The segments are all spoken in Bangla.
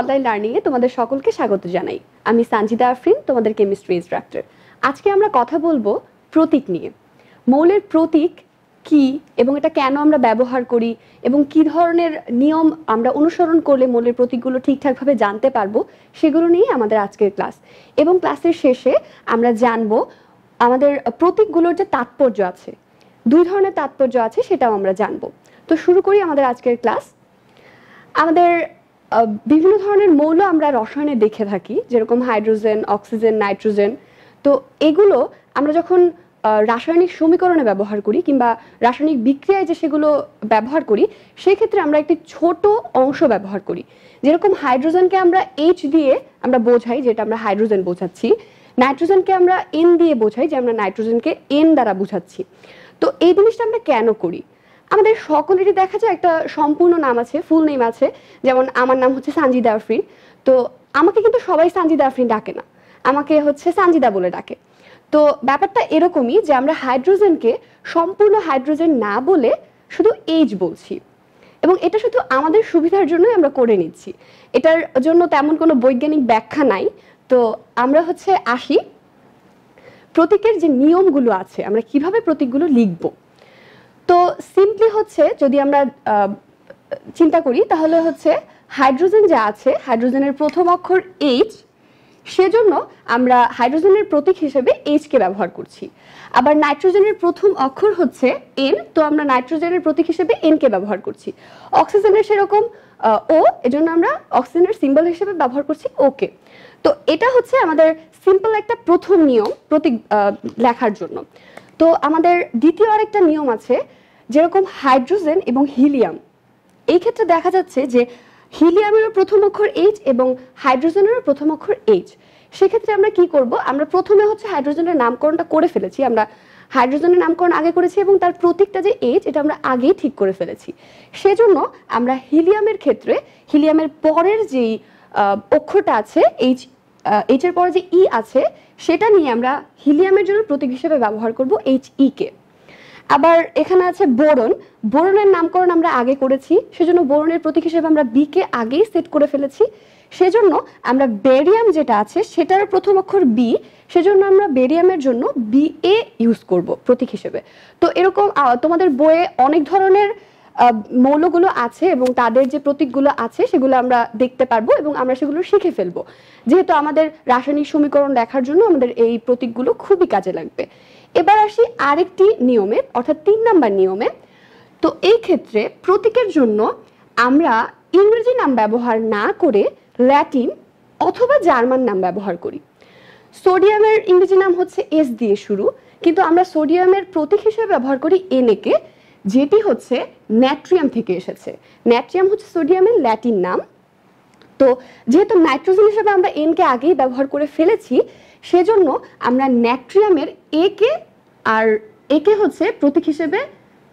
অনলাইন লার্নিং এ তোমাদের সকলকে স্বাগত জানাই। আমি সানজিদা আফরিন, তোমাদের কেমিস্ট্রি ইনস্ট্রাক্টর আজকে আমরা কথা বলব প্রতীক নিয়ে। মৌলের প্রতীক কি এবং এটা কেন আমরা ব্যবহার করি এবং কি ধরনের নিয়ম আমরা অনুসরণ করলে মৌলের প্রতীকগুলো ঠিকঠাকভাবে জানতে পারব সেগুলো নিয়ে আমাদের আজকের ক্লাস এবং ক্লাসের শেষে আমরা জানব আমাদের প্রতীকগুলোর যে তাৎপর্য আছে। দুই ধরনের তাৎপর্য আছে সেটাও আমরা জানব। তো শুরু করি আমাদের আজকের ক্লাস আমাদের বিভিন্ন ধরনের মৌল আমরা রসায়নে দেখে থাকি, যেরকম হাইড্রোজেন, অক্সিজেন, নাইট্রোজেন। তো এগুলো আমরা যখন রাসায়নিক সমীকরণে ব্যবহার করি কিংবা রাসায়নিক বিক্রিয়ায় যে সেগুলো ব্যবহার করি, সেক্ষেত্রে আমরা একটি ছোট অংশ ব্যবহার করি। যেরকম হাইড্রোজেনকে আমরা এইচ দিয়ে আমরা বোঝাই, যেটা আমরা হাইড্রোজেন বোঝাচ্ছি। নাইট্রোজেনকে আমরা এন দিয়ে বোঝাই, যে আমরা নাইট্রোজেনকে এন দ্বারা বোঝাচ্ছি। তো এই জিনিসটা আমরা কেন করি? আমাদের সকলেরই দেখা যায় একটা সম্পূর্ণ নাম আছে ফুল নেম আছে, যেমন আমার নাম হচ্ছে সানজিদা আফরিন। তো আমাকে কিন্তু সবাই সানজিদা আফরিন ডাকে না, আমাকে হচ্ছে সানজিদা বলে ডাকে। তো ব্যাপারটা এরকমই যে আমরা হাইড্রোজেনকে সম্পূর্ণ হাইড্রোজেন না বলে শুধু এইচ বলছি। এবং এটা শুধু আমাদের সুবিধার জন্যই আমরা করে নিচ্ছি। এটার জন্য তেমন কোনো বৈজ্ঞানিক ব্যাখ্যা নাই। তো আমরা হচ্ছে আসি প্রতীকের যে নিয়মগুলো আছে, আমরা কীভাবে প্রতীকগুলো লিখব। তো সিম্পলি হচ্ছে যদি আমরা চিন্তা করি, তাহলে হচ্ছে হাইড্রোজেন যা আছে হাইড্রোজেনের প্রথম অক্ষর এইচ সেজন্য আমরা হাইড্রোজেনের প্রতীক হিসেবে এইচ কে ব্যবহার করছি। আবার নাইট্রোজেনের প্রথম অক্ষর হচ্ছে এন তো আমরা নাইট্রোজেনের প্রতীক হিসেবে এন কে ব্যবহার করছি। অক্সিজেনের সেরকম ও এজন্য আমরা অক্সিজেনের সিম্বল হিসেবে ব্যবহার করছি ওকে তো এটা হচ্ছে আমাদের সিম্পল একটা প্রথম নিয়ম প্রতীক লেখার জন্য। তো আমাদের দ্বিতীয় আরেকটা নিয়ম আছে যেরকম হাইড্রোজেন এবং হিলিয়াম। এই ক্ষেত্রে দেখা যাচ্ছে যে হিলিয়ামেরও প্রথম অক্ষর এইচ এবং হাইড্রোজেনেরও প্রথম অক্ষর এইচ সেক্ষেত্রে আমরা কি করব? আমরা প্রথমে হচ্ছে হাইড্রোজেনের নামকরণটা করে ফেলেছি। আমরা হাইড্রোজেনের নামকরণ আগে করেছি এবং তার প্রতীকটা যে এইচ এটা আমরা আগেই ঠিক করে ফেলেছি। সেজন্য আমরা হিলিয়ামের ক্ষেত্রে, হিলিয়ামের পরের যেই অক্ষরটা আছে এইচ এইচ এর পরে যে ই আছে, সেটা নিয়ে আমরা হিলিয়ামের জন্য প্রতীক হিসেবে ব্যবহার করব এইচ ই কে। আবার এখানে আছে বোরন। বোরনের নামকরণ আমরা আগে করেছি, সেজন্য বোরনের প্রতীক হিসেবে আমরা বি কে আগেই সেট করে ফেলেছি। সেজন্য আমরা বেরিয়াম যেটা আছে সেটার প্রথম অক্ষর বি সেজন্য আমরা বেরিয়ামের জন্য বি এ ইউজ করব প্রতীক হিসেবে। তো এরকম তোমাদের বইয়ে অনেক ধরনের মৌলগুলো আছে এবং তাদের যে প্রতীকগুলো আছে, সেগুলো আমরা দেখতে পারব এবং আমরা সেগুলো শিখে ফেলব। যেহেতু আমাদের রাসায়নিক সমীকরণ দেখার জন্য আমাদের এই প্রতীকগুলো খুবই কাজে লাগবে। এবার আসি আরেকটি নিয়মে, অর্থাৎ তিন নাম্বার নিয়মে। তো এই ক্ষেত্রে প্রতীকের জন্য আমরা ইংরেজি নাম ব্যবহার না করে ল্যাটিন অথবা জার্মান নাম ব্যবহার করি। সোডিয়ামের ইংরেজি নাম হচ্ছে এস দিয়ে শুরু, কিন্তু আমরা সোডিয়ামের প্রতীক হিসেবে ব্যবহার করি এন এনেকে যেটি হচ্ছে ন্যাট্রিয়াম থেকে এসেছে। ন্যাট্রিয়াম হচ্ছে সোডিয়ামের ল্যাটিন নাম। তো যেহেতু নাইট্রোজেন হিসেবে আমরা এনকে আগেই ব্যবহার করে ফেলেছি সেজন্য আমরা ন্যাট্রিয়ামের একে আর একে হচ্ছে প্রতীক হিসেবে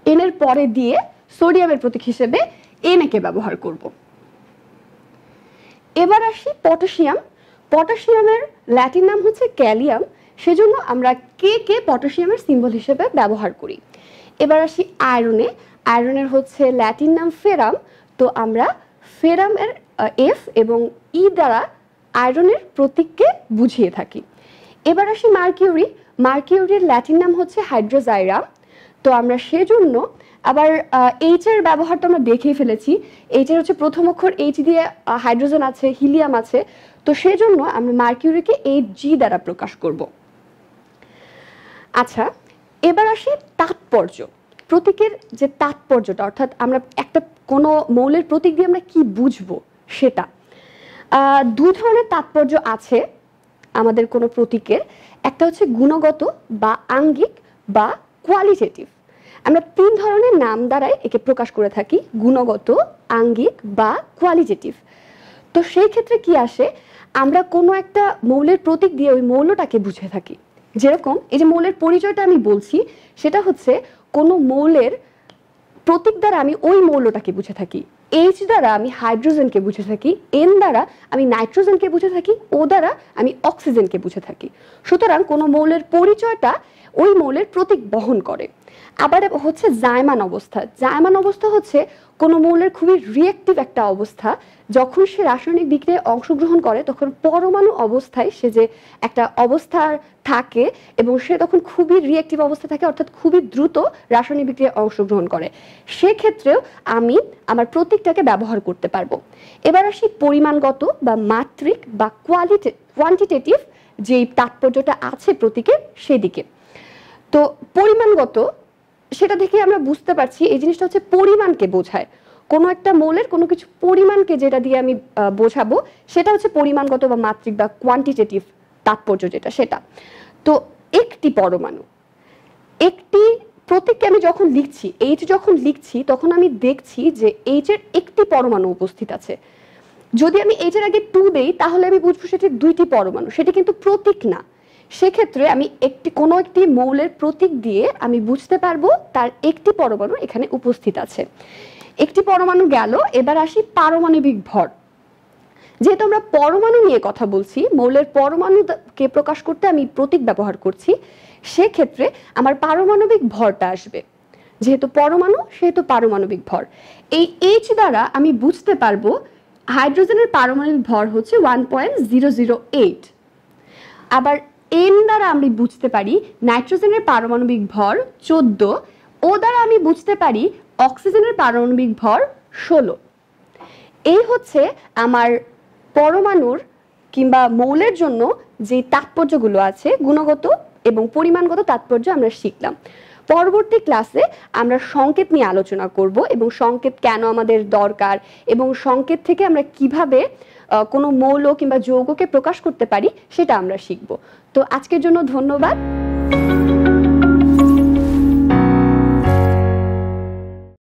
এন এর পরে দিয়ে সোডিয়ামের প্রতীক হিসেবে এন একে ব্যবহার করব। এবার আসি পটাশিয়াম পটাশিয়ামের ল্যাটিন নাম হচ্ছে ক্যালিয়াম সেজন্য আমরা কে কে পটাশিয়ামের সিম্বল হিসেবে ব্যবহার করি। এবার আসি আয়রনে আয়রনের হচ্ছে ল্যাটিন নাম ফেরাম তো আমরা ফেরামের এফ এবং ই দ্বারা আয়রনের প্রতীককে বুঝিয়ে থাকি। এবার আসি মার্কিউরি। মার্কিউরির ল্যাটিন নাম হচ্ছে হাইড্রোজাইরাম। তো আমরা সেজন্য আবার এইচ এর ব্যবহার তো আমরা দেখেই ফেলেছি। এইচ এর হচ্ছে প্রথম অক্ষর এইচ দিয়ে হাইড্রোজেন আছে, হিলিয়াম আছে। তো সেজন্য আমরা মার্কিউরিকে এইচ জি দ্বারা প্রকাশ করব। আচ্ছা এবার আসি তাৎপর্য। প্রতীকের যে তাৎপর্যটা, অর্থাৎ আমরা একটা কোনো মৌলের প্রতীক দিয়ে আমরা কি বুঝব সেটা। দুই ধরনের তাৎপর্য আছে। আমাদের কোনো প্রতীকের একটা হচ্ছে গুণগত বা আঙ্গিক বা কোয়ালিটেটিভ আমরা তিন ধরনের নাম দ্বারাই একে প্রকাশ করে থাকি, গুণগত, আঙ্গিক বা কোয়ালিটেটিভ তো সেই ক্ষেত্রে কি আসে? আমরা কোনো একটা মৌলের প্রতীক দিয়ে ওই মৌলটাকে বুঝে থাকি। যেরকম এই যে মৌলের পরিচয়টা আমি বলছি, সেটা হচ্ছে কোনো মৌলের প্রতীক দ্বারা আমি ওই মৌলটাকে বুঝে থাকি। এইচ দ্বারা আমি হাইড্রোজেনকে বুঝে থাকি এন দ্বারা আমি নাইট্রোজেনকে বুঝে থাকি ও দ্বারা আমি অক্সিজেনকে বুঝে থাকি। সুতরাং কোনো মৌলের পরিচয়টা ওই মৌলের প্রতীক বহন করে। আবার হচ্ছে জায়মান অবস্থা। জায়মান অবস্থা হচ্ছে কোনো মৌলের খুবই রিয়েক্টিভ একটা অবস্থা। যখন সে রাসায়নিক বিক্রিয়ায় অংশগ্রহণ করে, তখন পরমাণু অবস্থায় সে যে একটা অবস্থা থাকে এবং সে তখন খুবই রিয়েক্টিভ অবস্থা থাকে, অর্থাৎ খুবই দ্রুত রাসায়নিক বিক্রিয়ায় অংশগ্রহণ করে। সেক্ষেত্রেও আমি আমার প্রতীকটাকে ব্যবহার করতে পারব। এবার আসি পরিমাণগত বা মাত্রিক বা কোয়ালিটি কোয়ান্টিটেটিভ যেই তাৎপর্যটা আছে প্রতীকের, সেদিকে। তো পরিমাণগত সেটা দেখে আমরা বুঝতে পারছি, এই জিনিসটা হচ্ছে পরিমাণকে বোঝায়। কোনো একটা মৌলের কোনো কিছু পরিমাণকে যেটা দিয়ে আমি বোঝাবো, সেটা হচ্ছে পরিমাণগত বা মাত্রিক বা কোয়ান্টিটেটিভ তাৎপর্য যেটা, সেটা। তো একটি পরমাণু, একটি প্রতীককে আমি যখন লিখছি এইচ যখন লিখছি, তখন আমি দেখছি যে এইচ এর একটি পরমাণু উপস্থিত আছে। যদি আমি এইচ এর আগে টু দেই, তাহলে আমি বুঝব সেটি দুইটি পরমাণু, সেটি কিন্তু প্রতীক না। সেক্ষেত্রে আমি একটি, কোনো একটি মৌলের প্রতীক দিয়ে আমি বুঝতে পারব তার একটি পরমাণু এখানে উপস্থিত আছে। একটি পরমাণু গেল, এবার আসি পারমাণবিক ভর। যেহেতু আমরা পরমাণু নিয়ে কথা বলছি, মৌলের পরমাণুকে প্রকাশ করতে আমি প্রতীক ব্যবহার করছি, সেক্ষেত্রে আমার পারমাণবিক ভরটা আসবে। যেহেতু পরমাণু, সেহেতু পারমাণবিক ভর। এই এইচ দ্বারা আমি বুঝতে পারব হাইড্রোজেনের পারমাণবিক ভর হচ্ছে one point zero zero eight আবার এন দ্বারা আমি বুঝতে পারি নাইট্রোজেনের পারমাণবিক ভর চোদ্দ ও দ্বারা আমি বুঝতে পারি অক্সিজেনের পারমাণবিক ভর ষোলো। এই হচ্ছে আমার পরমাণুর কিংবা মৌলের জন্য যে তাৎপর্যগুলো আছে, গুণগত এবং পরিমাণগত তাৎপর্য আমরা শিখলাম। পরবর্তী ক্লাসে আমরা সংকেত নিয়ে আলোচনা করব এবং সংকেত কেন আমাদের দরকার এবং সংকেত থেকে আমরা কীভাবে কোনো মৌল কিংবা যৌগকে প্রকাশ করতে পারি সেটা আমরা শিখব। তো আজকের জন্য ধন্যবাদ।